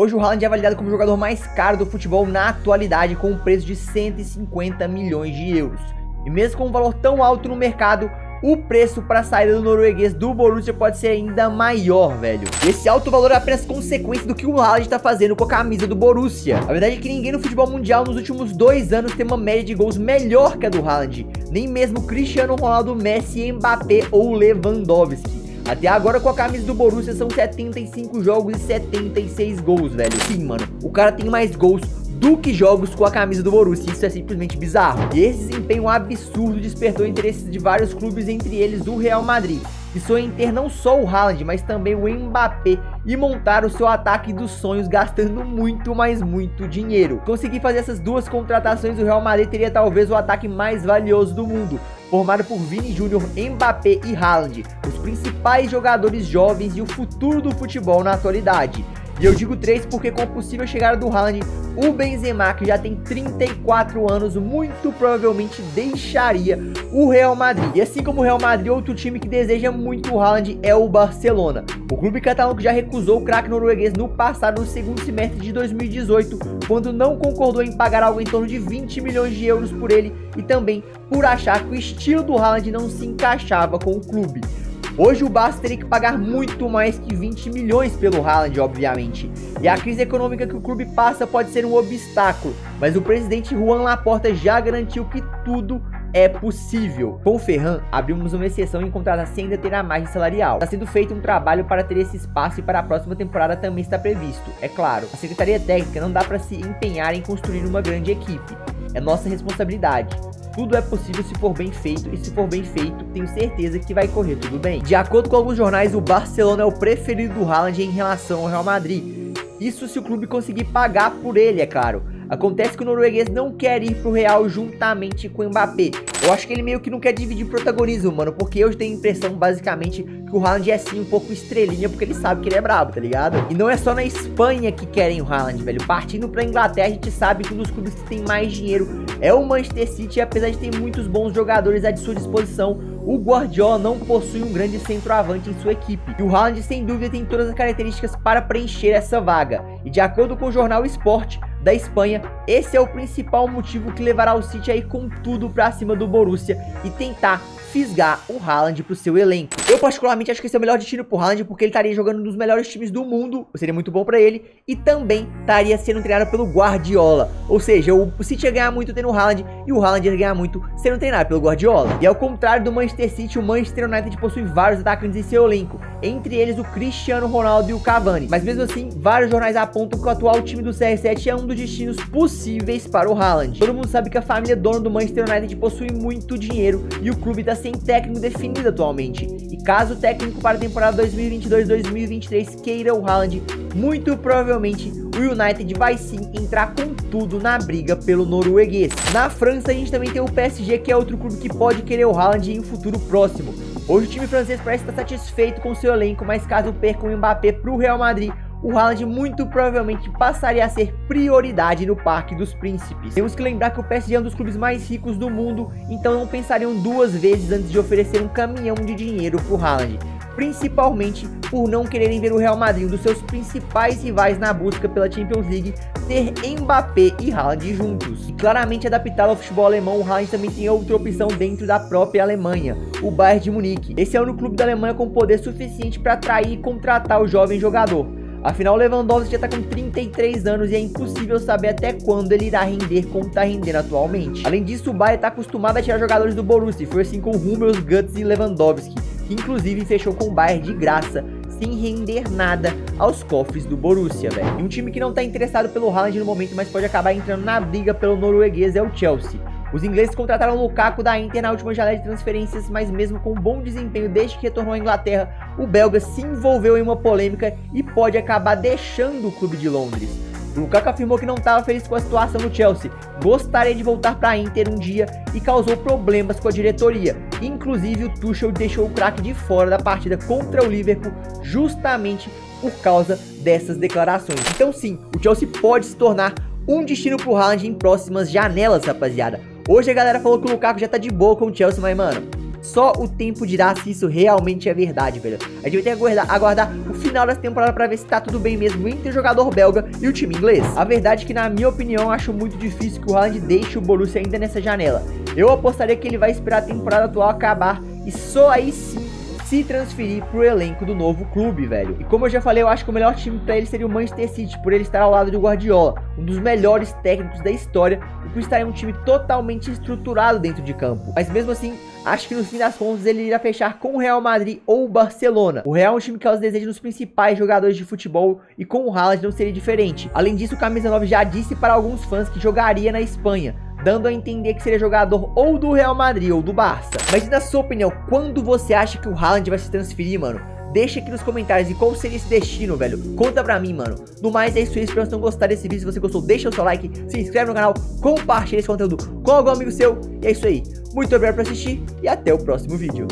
Hoje o Haaland é avaliado como o jogador mais caro do futebol na atualidade, com um preço de 150 milhões de euros. E mesmo com um valor tão alto no mercado, o preço para a saída do norueguês do Borussia pode ser ainda maior, velho. Esse alto valor é apenas consequência do que o Haaland está fazendo com a camisa do Borussia. A verdade é que ninguém no futebol mundial nos últimos dois anos tem uma média de gols melhor que a do Haaland. Nem mesmo Cristiano Ronaldo, Messi, Mbappé ou Lewandowski. Até agora com a camisa do Borussia são 75 jogos e 76 gols, velho. Sim, mano, o cara tem mais gols do que jogos com a camisa do Borussia. Isso é simplesmente bizarro. E esse desempenho absurdo despertou interesses de vários clubes, entre eles o Real Madrid, que sonha em ter não só o Haaland, mas também o Mbappé e montar o seu ataque dos sonhos gastando muito, mas muito dinheiro. Conseguir fazer essas duas contratações, o Real Madrid teria talvez o ataque mais valioso do mundo, formado por Vini Júnior, Mbappé e Haaland, os principais jogadores jovens e o futuro do futebol na atualidade. E eu digo 3 porque com a possível chegada do Haaland, o Benzema, que já tem 34 anos, muito provavelmente deixaria o Real Madrid. E assim como o Real Madrid, outro time que deseja muito o Haaland é o Barcelona. O clube catalão que já recusou o craque norueguês no passado, no segundo semestre de 2018, quando não concordou em pagar algo em torno de 20 milhões de euros por ele e também por achar que o estilo do Haaland não se encaixava com o clube. Hoje o Barça teria que pagar muito mais que 20 milhões pelo Haaland, obviamente. E a crise econômica que o clube passa pode ser um obstáculo, mas o presidente Juan Laporta já garantiu que tudo é possível. Com o Ferran, abrimos uma exceção em contratar sem ainda ter a margem salarial. Está sendo feito um trabalho para ter esse espaço e para a próxima temporada também está previsto. É claro, a Secretaria Técnica não dá para se empenhar em construir uma grande equipe. É nossa responsabilidade. Tudo é possível se for bem feito e se for bem feito, tenho certeza que vai correr tudo bem. De acordo com alguns jornais, o Barcelona é o preferido do Haaland em relação ao Real Madrid. Isso se o clube conseguir pagar por ele, é claro. Acontece que o norueguês não quer ir pro Real juntamente com o Mbappé. Eu acho que ele meio que não quer dividir protagonismo, mano, porque eu tenho a impressão, basicamente, que o Haaland é sim um pouco estrelinha, porque ele sabe que ele é brabo, tá ligado? E não é só na Espanha que querem o Haaland, velho. Partindo pra Inglaterra, a gente sabe que um dos clubes que tem mais dinheiro é o Manchester City, e apesar de ter muitos bons jogadores à sua disposição, o Guardiola não possui um grande centroavante em sua equipe. E o Haaland, sem dúvida, tem todas as características para preencher essa vaga. E de acordo com o jornal Sport, da Espanha, esse é o principal motivo que levará o City a ir com tudo pra cima do Borussia e tentar fisgar o Haaland pro seu elenco. Eu particularmente acho que esse é o melhor destino pro Haaland porque ele estaria jogando nos melhores times do mundo, seria muito bom para ele, e também estaria sendo treinado pelo Guardiola. Ou seja, o City ia ganhar muito tendo o Haaland e o Haaland ia ganhar muito sendo treinado pelo Guardiola. E ao contrário do Manchester City, o Manchester United possui vários atacantes em seu elenco, entre eles o Cristiano Ronaldo e o Cavani. Mas mesmo assim, vários jornais apontam que o atual time do CR7 é um dos destinos possíveis para o Haaland. Todo mundo sabe que a família dona do Manchester United possui muito dinheiro e o clube está sem técnico definido atualmente. E caso o técnico para a temporada 2022-2023 queira o Haaland, muito provavelmente o United vai sim entrar com tudo na briga pelo norueguês. Na França a gente também tem o PSG, que é outro clube que pode querer o Haaland em um futuro próximo. Hoje o time francês parece estar satisfeito com seu elenco, mas caso perca o Mbappé para o Real Madrid, o Haaland muito provavelmente passaria a ser prioridade no Parque dos Príncipes. Temos que lembrar que o PSG é um dos clubes mais ricos do mundo, então não pensariam duas vezes antes de oferecer um caminhão de dinheiro o Haaland. Principalmente por não quererem ver o Real Madrid, um dos seus principais rivais na busca pela Champions League, ter Mbappé e Haaland juntos. E claramente adaptado ao futebol alemão, o Haaland também tem outra opção dentro da própria Alemanha, o Bayern de Munique. Esse é o único clube da Alemanha com poder suficiente para atrair e contratar o jovem jogador. Afinal, Lewandowski já está com 33 anos e é impossível saber até quando ele irá render como está rendendo atualmente. Além disso, o Bayern está acostumado a tirar jogadores do Borussia, foi assim com Hummels, Guts e Lewandowski, que inclusive fechou com o Bayern de graça, sem render nada aos cofres do Borussia, velho. E um time que não está interessado pelo Haaland no momento, mas pode acabar entrando na briga pelo norueguês é o Chelsea. Os ingleses contrataram Lukaku da Inter na última janela de transferências, mas mesmo com bom desempenho desde que retornou à Inglaterra, o belga se envolveu em uma polêmica e pode acabar deixando o clube de Londres. O Lukaku afirmou que não estava feliz com a situação no Chelsea, gostaria de voltar para a Inter um dia e causou problemas com a diretoria. Inclusive, o Tuchel deixou o craque de fora da partida contra o Liverpool justamente por causa dessas declarações. Então sim, o Chelsea pode se tornar um destino pro Haaland em próximas janelas, rapaziada. Hoje a galera falou que o Lukaku já tá de boa com o Chelsea, mas mano, só o tempo dirá se isso realmente é verdade, velho. A gente vai ter que aguardar, aguardar o final dessa temporada para ver se tá tudo bem mesmo entre o jogador belga e o time inglês. A verdade é que, na minha opinião, acho muito difícil que o Haaland deixe o Borussia ainda nessa janela. Eu apostaria que ele vai esperar a temporada atual acabar e só aí sim se transferir pro elenco do novo clube, velho. E como eu já falei, eu acho que o melhor time para ele seria o Manchester City, por ele estar ao lado do Guardiola, um dos melhores técnicos da história, por estar em um time totalmente estruturado dentro de campo. Mas mesmo assim, acho que no fim das contas ele irá fechar com o Real Madrid ou o Barcelona. O Real é um time que causa desejo dos principais jogadores de futebol e com o Haaland não seria diferente. Além disso, o Camisa 9 já disse para alguns fãs que jogaria na Espanha, dando a entender que seria jogador ou do Real Madrid ou do Barça. Mas na sua opinião, quando você acha que o Haaland vai se transferir, mano? Deixa aqui nos comentários e qual seria esse destino, velho. Conta pra mim, mano. No mais, é isso aí. Espero que vocês gostar desse vídeo. Se você gostou, deixa o seu like, se inscreve no canal, compartilha esse conteúdo com algum amigo seu. E é isso aí. Muito obrigado por assistir e até o próximo vídeo.